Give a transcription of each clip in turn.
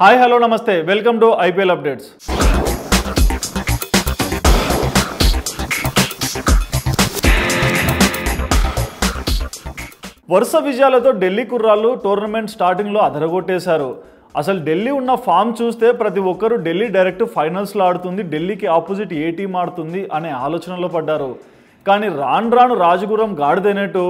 Hi hello నమస్తే. Welcome to IPL updates. వరుస విజయాలతో ఢిల్లీ కుర్రాళ్ళు టోర్నమెంట్ స్టార్టింగ్లో అదరగొట్టేశారు. అసలు ఢిల్లీ ఉన్న ఫామ్ చూస్తే ప్రతి ఒక్కరు ఢిల్లీ డైరెక్ట్ ఫైనల్స్లో ఆడుతుంది ఢిల్లీకి ఆపోజిట్ ఏ టీం ఆడుతుంది అనే ఆలోచనలో పడ్డారు. కానీ రాను రాను రాజగురం గాడిదైనట్టు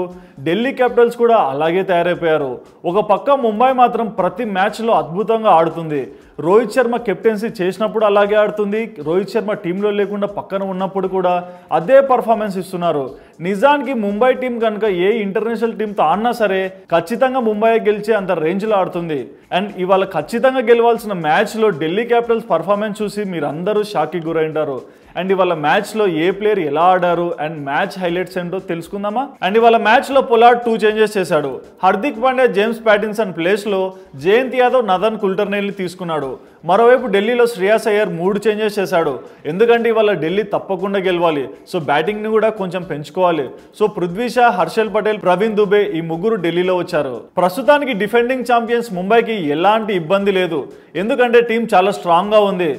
ఢిల్లీ క్యాపిటల్స్ కూడా అలాగే తయారైపోయారు. ఒక పక్క ముంబై మాత్రం ప్రతి మ్యాచ్లో అద్భుతంగా ఆడుతుంది. రోహిత్ శర్మ కెప్టెన్సీ చేసినప్పుడు అలాగే ఆడుతుంది. రోహిత్ శర్మ టీంలో లేకుండా పక్కన ఉన్నప్పుడు కూడా అదే పర్ఫార్మెన్స్ ఇస్తున్నారు. నిజానికి ముంబై టీం కనుక ఏ ఇంటర్నేషనల్ టీంతో ఆడినా సరే ఖచ్చితంగా ముంబై గెలిచే అంత రేంజ్లో ఆడుతుంది. అండ్ ఇవాళ ఖచ్చితంగా గెలవాల్సిన మ్యాచ్లో ఢిల్లీ క్యాపిటల్స్ పర్ఫార్మెన్స్ చూసి మీరందరూ అందరూ షాక్కి గురైంటారు అండ్ ఇవాళ మ్యాచ్లో ఏ ప్లేయర్ ఎలా ఆడారు? అండ్ మ్యాచ్ హైలైట్స్ ఏంటో తెలుసుకుందామా? అండ్ ఇవాళ మ్యాచ్లో పొలాడ్ టూ చేంజెస్ చేశాడు. హార్దిక్ పాండ్యా జేమ్స్ ప్యాటిన్సన్ ప్లేస్లో జయంత్ యాదవ్ నదన్ కుల్టర్నేల్ని తీసుకున్నాడు. మరోవైపు ఢిల్లీలో శ్రేయాస్ అయ్యర్ మూడు చేంజెస్ చేశాడు. ఎందుకంటే ఇవాళ ఢిల్లీ తప్పకుండా గెలవాలి. సో బ్యాటింగ్ని కూడా కొంచెం పెంచుకోవాలి. సో పృథ్వీ షా హర్షల్ పటేల్ ప్రవీణ్ దుబే ఈ ముగ్గురు ఢిల్లీలో వచ్చారు. ప్రస్తుతానికి డిఫెండింగ్ ఛాంపియన్స్ ముంబైకి ఎలాంటి ఇబ్బంది లేదు. ఎందుకంటే టీం చాలా స్ట్రాంగ్గా ఉంది.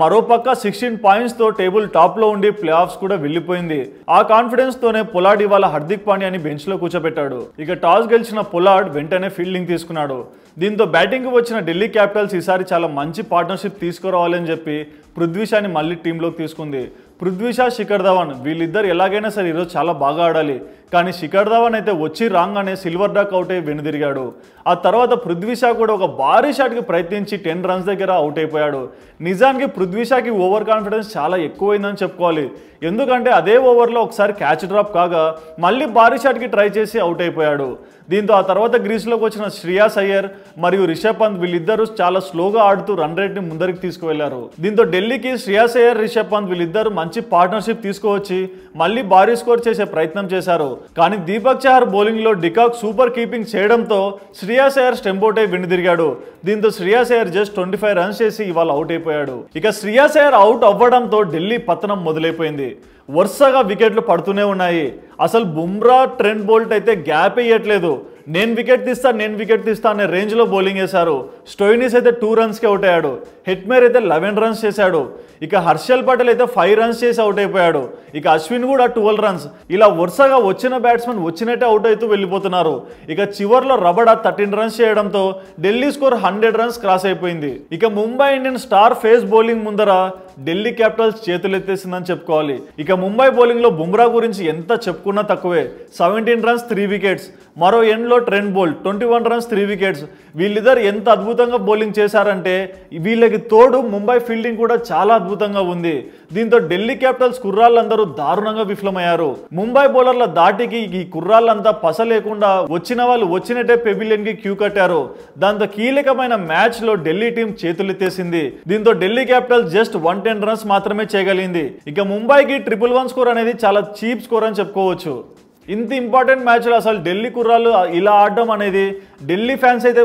మరోపక్క సిక్స్టీన్ పాయింట్స్తో టేబుల్ టాప్లో ఉండి ప్లే ఆఫ్స్ కూడా వెళ్ళిపోయింది. ఆ కాన్ఫిడెన్స్తోనే పొలాడ్ ఇవాళ హార్దిక్ పాండ్యాని బెంచ్లో కూర్చోబెట్టాడు ఇక టాస్ గెలిచిన పొలాడ్ వెంటనే ఫీల్డింగ్ తీసుకున్నాడు. దీంతో బ్యాటింగ్కి వచ్చిన ఢిల్లీ క్యాపిటల్స్ ఈసారి చాలా మంచి పార్ట్నర్షిప్ తీసుకురావాలని చెప్పి పృథ్వీషాని మళ్ళీ టీంలోకి తీసుకుంది. పృథ్వీషా శిఖర్ ధవన్ వీళ్ళిద్దరు ఎలాగైనా సరే ఈరోజు చాలా బాగా ఆడాలి. కానీ శిఖర్ ధవన్ అయితే వచ్చి రాగానే సిల్వర్ డాక్ అవుట్ అయ్యి వెనుదిరిగాడు. ఆ తర్వాత పృథ్వీషా కూడా ఒక భారీ షాట్కి ప్రయత్నించి టెన్ రన్స్ దగ్గర అవుట్ అయిపోయాడు. నిజానికి పృథ్వీషాకి ఓవర్ కాన్ఫిడెన్స్ చాలా ఎక్కువైందని చెప్పుకోవాలి. ఎందుకంటే అదే ఓవర్లో ఒకసారి క్యాచ్ డ్రాప్ కాగా మళ్ళీ భారీ షాట్కి ట్రై చేసి అవుట్ అయిపోయాడు. దీంతో ఆ తర్వాత గ్రీస్లోకి వచ్చిన శ్రేయాస్ అయ్యర్ మరియు రిషబ్ పంత్ వీళ్ళిద్దరూ చాలా స్లోగా ఆడుతూ రన్ రేట్ని ముందరికి తీసుకువెళ్ళారు. దీంతో ఢిల్లీకి శ్రేయాస్ అయ్యర్ రిషబ్ పంత్ వీళ్ళిద్దరూ మంచి పార్ట్నర్షిప్ తీసుకువచ్చి మళ్ళీ భారీ స్కోర్ చేసే ప్రయత్నం చేశారు. కానీ దీపక్ చహర్ బౌలింగ్లో డికాక్ సూపర్ కీపింగ్ చేయడంతో శ్రేయాస్ అయ్యర్ స్టెంబోటే అయి వెనుదిరిగాడు దీంతో Shreyas Iyer just twenty five runs చేసి ఇవాళ అవుట్ అయిపోయాడు. ఇక శ్రేయాస్ అయ్యర్ అవుట్ అవ్వడంతో ఢిల్లీ పతనం మొదలైపోయింది. వరుసగా వికెట్లు పడుతూనే ఉన్నాయి. అసలు బుమ్రా ట్రెండ్ బోల్ట్ అయితే గ్యాప్ వేయట్లేదు నేను వికెట్ తీస్తా నేను వికెట్ తీస్తా అనే రేంజ్లో బౌలింగ్ వేశారు స్టోయినిస్ అయితే టూ రన్స్కి అవుట్ అయ్యాడు. హెట్మేర్ అయితే లెవెన్ రన్స్ చేశాడు. ఇక హర్షల్ పటేల్ అయితే ఫైవ్ రన్స్ చేసి అవుట్ అయిపోయాడు. ఇక అశ్విన్ కూడా ట్వెల్వ్ రన్స్. ఇలా వరుసగా వచ్చిన బ్యాట్స్మెన్ వచ్చినట్టే అవుట్ అవుతూ వెళ్ళిపోతున్నారు. ఇక చివర్లో రబడా థర్టీన్ రన్స్ చేయడంతో Delhi score hundred runs cross అయిపోయింది. ఇక Mumbai Indian star pace bowling ముందర ఢిల్లీ క్యాపిటల్స్ చేతులెత్తేసిందని చెప్పుకోవాలి. ఇక ముంబై బౌలింగ్లో బుమ్రా గురించి ఎంత చెప్పుకున్నా తక్కువే. సెవెంటీన్ రన్స్ త్రీ వికెట్స్ మరో ఎండ్లో Trent Boult twenty one runs three wickets వీళ్ళిద్దరు ఎంత అద్భుతంగా బౌలింగ్ చేశారంటే వీళ్ళకి తోడు ముంబై ఫీల్డింగ్ కూడా చాలా అద్భుతంగా ఉంది. దీంతో ఢిల్లీ క్యాపిటల్స్ కుర్రాళ్ళందరూ దారుణంగా విఫలమయ్యారు. ముంబై బౌలర్ల దాటికి ఈ కుర్రాళ్ళంతా పస లేకుండా వచ్చిన వాళ్ళు వచ్చినట్టే పెవిలియన్కి క్యూ కట్టారు. దాంతో కీలకమైన మ్యాచ్లో ఢిల్లీ టీం చేతులెత్తేసింది. దీంతో Delhi Capitals just one ten runs మాత్రమే చేయగలిగింది. ఇక ముంబైకి ట్రిపుల్ వన్ స్కోర్ అనేది చాలా చీప్ స్కోర్ అని చెప్పుకోవచ్చు. ఇంత ఇంపార్టెంట్ మ్యాచ్లో అసలు ఢిల్లీ కుర్రాళ్ళు ఇలా ఆడడం అనేది ఢిల్లీ ఫ్యాన్స్ అయితే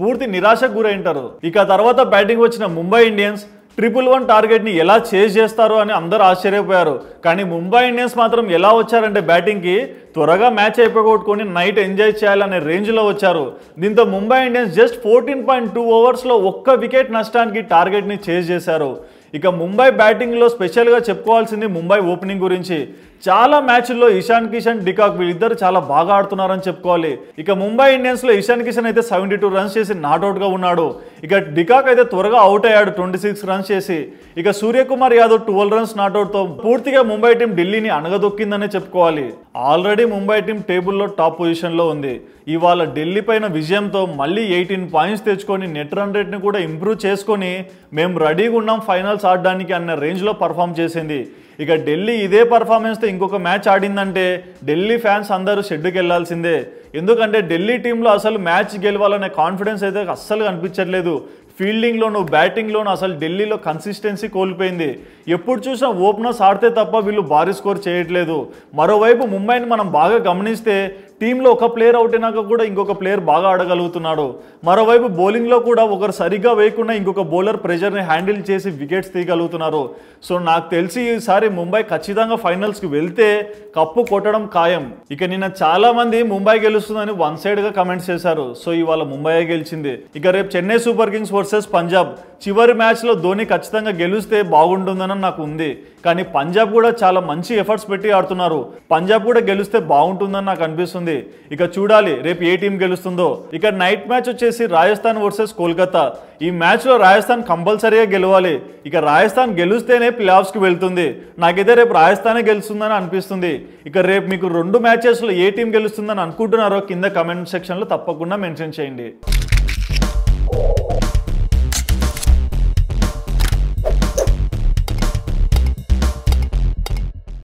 పూర్తి నిరాశకు గురైంటారు. ఇక తర్వాత బ్యాటింగ్ వచ్చిన ముంబై ఇండియన్స్ ట్రిపుల్ వన్ టార్గెట్ని ఎలా చేజ్ చేస్తారు అని అందరూ ఆశ్చర్యపోయారు. కానీ ముంబై ఇండియన్స్ మాత్రం ఎలా వచ్చారంటే బ్యాటింగ్కి త్వరగా మ్యాచ్ అయిపోగొట్టుకొని నైట్ ఎంజాయ్ చేయాలనే రేంజ్లో వచ్చారు. దీంతో Mumbai Indians just fourteen point two ఓవర్స్లో ఒక్క వికెట్ నష్టానికి టార్గెట్ని చేజ్ చేశారు. ఇక ముంబై బ్యాటింగ్లో స్పెషల్గా చెప్పుకోవాల్సింది ముంబై ఓపెనింగ్ గురించి. చాలా మ్యాచ్ల్లో ఇషాన్ కిషన్ డికాక్ వీళ్ళిద్దరు చాలా బాగా ఆడుతున్నారని చెప్పుకోవాలి. ఇక ముంబై ఇండియన్స్లో ఇషాన్ కిషన్ అయితే సెవెంటీ టూ రన్స్ చేసి నాట్అవుట్గా ఉన్నాడు. ఇక డికాక్ అయితే త్వరగా అవుట్ అయ్యాడు ట్వంటీ సిక్స్ రన్స్ చేసి. ఇక సూర్యకుమార్ యాదవ్ ట్వెల్వ్ రన్స్ నాట్అవుట్తో పూర్తిగా ముంబై టీం ఢిల్లీని అణగదొక్కిందనే చెప్పుకోవాలి. ఆల్రెడీ ముంబై టీం టేబుల్లో టాప్ పొజిషన్లో ఉంది. ఇవాళ ఢిల్లీ పైన విజయంతో మళ్ళీ ఎయిటీన్ పాయింట్స్ తెచ్చుకొని నెట్ రన్ రేట్ని కూడా ఇంప్రూవ్ చేసుకొని మేము రెడీగా ఉన్నాం ఫైనల్స్ ఆడడానికి అన్న రేంజ్లో పర్ఫామ్ చేసింది. ఇక ఢిల్లీ ఇదే పర్ఫార్మెన్స్తో ఇంకొక మ్యాచ్ ఆడిందంటే ఢిల్లీ ఫ్యాన్స్ అందరూ షెడ్డుకి వెళ్ళాల్సిందే ఎందుకంటే ఢిల్లీ టీంలో అసలు మ్యాచ్ గెలవాలనే కాన్ఫిడెన్స్ అయితే అస్సలు కనిపించట్లేదు. ఫీల్డింగ్లోను బ్యాటింగ్లోను అసలు ఢిల్లీలో కన్సిస్టెన్సీ కోల్పోయింది. ఎప్పుడు చూసినా ఓపెనర్స్ ఆడితే తప్ప వీళ్ళు భారీ స్కోర్ చేయట్లేదు. మరోవైపు ముంబైని మనం బాగా గమనిస్తే టీంలో ఒక ప్లేయర్ అవుట్ అయినాక కూడా ఇంకొక ప్లేయర్ బాగా ఆడగలుగుతున్నాడు. మరోవైపు బౌలింగ్లో కూడా ఒకరు సరిగ్గా వేయకుండా ఇంకొక బౌలర్ ప్రెషర్ని హ్యాండిల్ చేసి వికెట్స్ తీయగలుగుతున్నారు. సో నాకు తెలిసి ఈసారి ముంబై ఖచ్చితంగా ఫైనల్స్కి వెళ్తే కప్పు కొట్టడం ఖాయం. ఇక నిన్న చాలామంది ముంబై గెలు గెలుస్తుందని వన్ సైడ్గా కమెంట్స్ చేశారు. సో ఇవాళ ముంబై గెలిచింది. ఇక రేపు Chennai super kings versus Punjab. చివరి మ్యాచ్లో ధోని ఖచ్చితంగా గెలిస్తే బాగుంటుందని నాకు ఉంది. కానీ పంజాబ్ కూడా చాలా మంచి ఎఫర్ట్స్ పెట్టి ఆడుతున్నారు. పంజాబ్ కూడా గెలిస్తే బాగుంటుందని నాకు అనిపిస్తుంది. ఇక చూడాలి రేపు ఏ టీం గెలుస్తుందో. ఇక నైట్ మ్యాచ్ వచ్చేసి రాజస్థాన్ వర్సెస్ కోల్కతా. ఈ మ్యాచ్లో రాజస్థాన్ కంపల్సరీగా గెలవాలి. ఇక రాజస్థాన్ గెలిస్తేనే ప్లేఆఫ్స్కి వెళ్తుంది. నాకైతే రేపు రాజస్థానే గెలుస్తుందని అనిపిస్తుంది. ఇక రేపు మీకు రెండు మ్యాచెస్లో ఏ టీం గెలుస్తుందని అనుకుంటున్నారో కింద కమెంట్ సెక్షన్లో తప్పకుండా మెన్షన్ చేయండి.